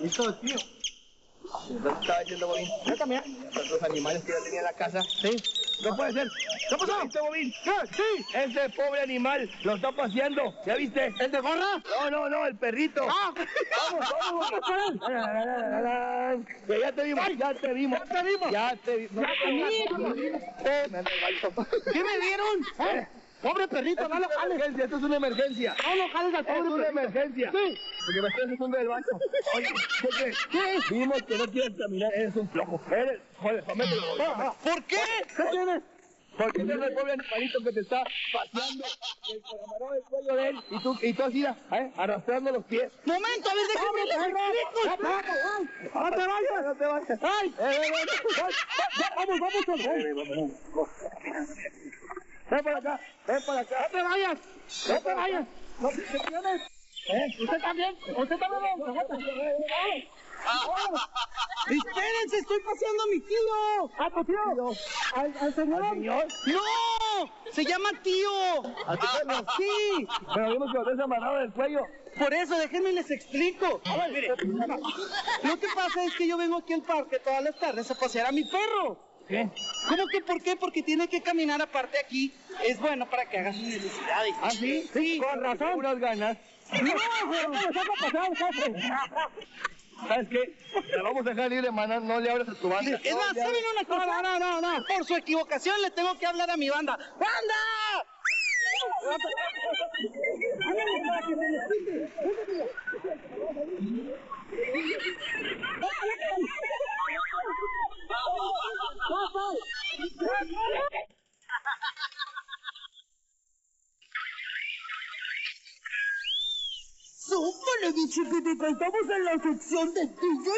Listo, tío. Estaba diciendo Bobín. Déjame. Los animales que yo tenía en la casa. Sí. No puede ser. ¿Qué pasó? ¿Viste, Bobín? Sí. Ese pobre animal lo está paseando. ¿Ya viste? ¿El de gorra? No, no, no, el perrito. Ah. Vamos, vamos, vamos. Ya te vimos, ya te vimos. Ya te vimos. Ya te vimos. Ya te vimos. Eh. ¿Qué me dieron? ¿Eh? Pobre perrito, no lo Es una jales. emergencia, esto es una emergencia. No lo jales al Es pobre una perrito. emergencia. Sí. Porque me estoy asustando del baño. Oye, ¿qué crees? ¿Qué? Vimos que no quieres caminar, eres un flojo. Eres, joder, comételo. Ah, ¿Por qué? ¿Qué tienes? Porque ese es el pobre animalito que te está paseando el amarró el cuello de él y tú, y tú así, ¿eh? arrastrando los pies. Momento, a ver, déjame les explico. No te vayas. No te vayas. ¡Ay! Eh, eh, eh, Vamos, vamos, vamos. Ven para acá, ven para acá. No te vayas. No te vayas. No, ¿Qué tienes? ¿Eh? ¿Usted también? ¿Usted también? Espérense, estoy paseando a mi tío. ¿A tu tío? ¿Al, al señor? ¿Al señor? ¡No! Se llama tío. ¿A tu perro? Sí. Pero vimos que lo tenés amarrado del cuello. Por eso, déjenme les explico. A ver, mire. Lo que pasa es que yo vengo aquí al parque todas las tardes a pasear a mi perro. ¿Qué? ¿Cómo que por qué? Porque tiene que caminar aparte aquí. Es bueno para que haga sus necesidades. ¿Ah, sí? Sí. Con razón. Unas ganas. ¿Sabes qué? Te vamos a dejar libre, maná. No le abras a tu banda. Es más, ¿saben una cosa? No, no, no, no. Por su equivocación le tengo que hablar a mi banda. ¡Banda! ¡Súpale, mi chiquitita! Estamos en la sección de DJ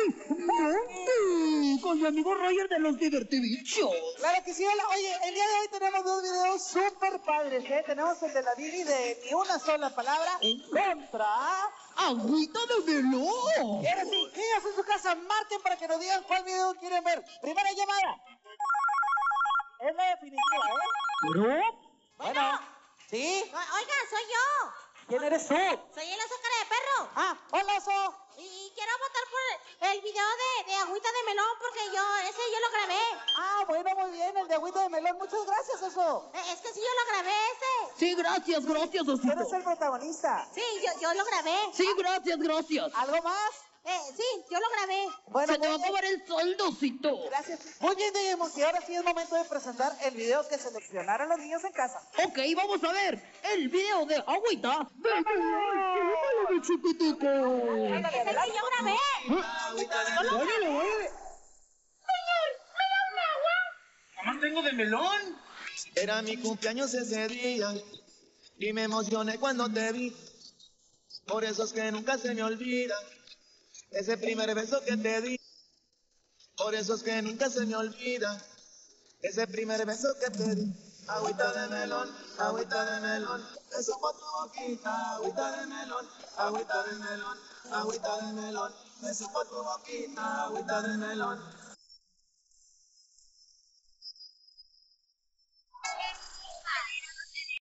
Monty con mi amigo Roger de los Divertibichos. Claro que sí, hola. oye, el día de hoy tenemos dos videos súper padres, ¿eh? Tenemos el de la Didi de ni una sola palabra contra... ¡Agüita de melón! Sí, niños en su casa, marquen para que nos digan cuál video quieren ver. Primera llamada. Es la definitiva, ¿eh? ¿No? Bueno, ¿sí? Oiga, soy yo. ¿Quién eres tú? Soy el oso Ah, hola, oso. Y, y quiero votar por el video de, de agüita de melón porque yo, ese yo lo grabé. Ah, bueno, muy bien, el de agüita de melón. Muchas gracias, oso. Eh, Es que sí, yo lo grabé ese. Sí, gracias, gracias, Tú eres el protagonista. Sí, yo, yo lo grabé. Sí, gracias, gracias. ¿Algo más? Eh, sí, yo lo grabé. Bueno, Se te va a acabar el sueldo, Osito. Gracias. Muy bien, digamos que ahora sí es momento de presentar el video que seleccionaron los niños en casa. Ok, vamos a ver el video de agüita de melón. Sí yo grabé. ¡Óyale, óyale! Mamá, tengo de melón. Era mi cumpleaños ese día y me emocioné cuando te vi. Por eso es que nunca se me olvida ese primer beso que te di. Por eso es que nunca se me olvida ese primer beso que te di. Agüita de melón, agüita de melón, beso por tu boquita. Agüita de melón, agüita de melón, agüita de melón, beso por tu boquita. Agüita de melón,